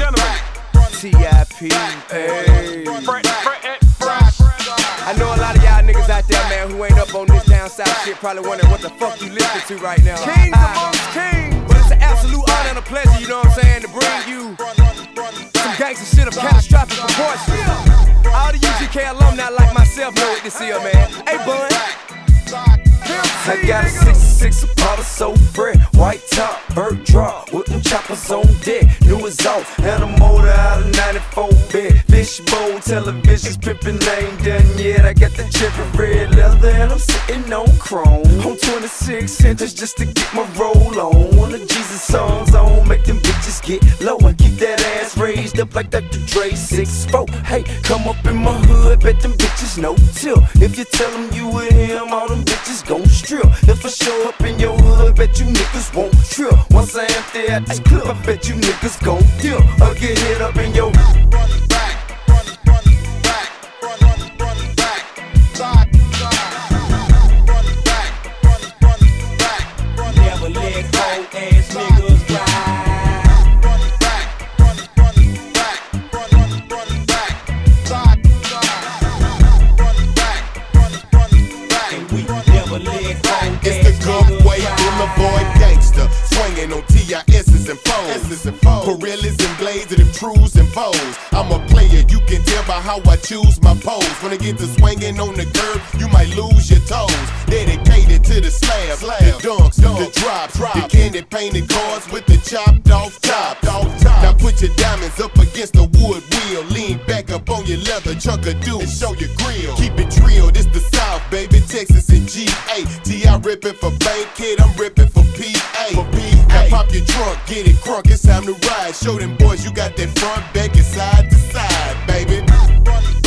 gentlemen, TIP. Hey. Fresh. I know a lot of y'all niggas out there, man, who ain't up on this down south shit, probably wondering what the fuck you listening to right now. Kings ah. amongst kings. But it's an absolute honor and a pleasure, you know what I'm saying, to bring you some gangster shit of catastrophic proportions. All the UGK alumni like myself know what this is, man. Hey, bud. I got a 66 Impala so fresh, white top, bird drop, with them choppers on deck. New is off, and a motor out of 94 bed. Fishbowl television's pimpin' ain't done yet. I got the cherry red leather, and I'm sitting on chrome. On 26 inches just to get my roll on. One of Jeezy songs on, make them bitches get low and keep that ass raised up like Dr. Dre 6'4. Hey, come up in my hood, bet them bitches no till. If you tell them you with him, all them bitches gon' strip. If I show up in your hood, bet you niggas won't trip. Once I empty out this clip, I bet you niggas gon' dip. Or get hit up in your It's the niggas way. Boulevard gangster, swinging on TIS's and foes. Gorillas and blades and them trues and foes. I'm a player, you can tell by how I choose my pose. When I get to swinging on the curb, you might lose your toes. Dedicated to the slab, the dunks, the drops, the candy painted cars with the chopped off top. Now put your diamonds up against the wood wheel. Lean back up on your leather chunk of do and show your grill. Keep it real, this the South, baby, Texas T.I. ripping for Bankhead, I'm ripping for PA. For PA. Now pop your trunk, get it crunk, it's time to ride. Show them boys you got that front, back, and side to side, baby.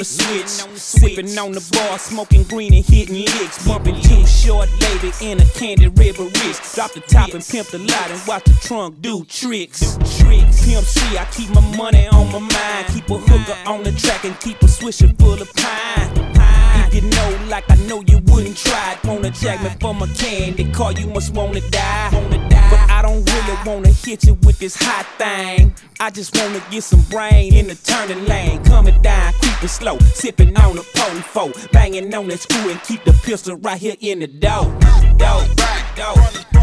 The switch, sipping on the bar, smoking green and hitting licks, bumping Too Short lady in a candy river wrist. Drop the top and pimp the lot and watch the trunk do tricks. Tricks. Pimp C, I keep my money on my mind, keep a hooker on the track and keep a swisher full of pine. You know, like I know you wouldn't try wanna jack me for my candy car, you must wanna die. Wanna die. But I don't really wanna hit you with this hot thing. I just wanna get some brain in the turning lane, coming down, creeping slow, sipping on the potent foe, banging on that screw and keep the pistol right here in the door. Door, door, door, door.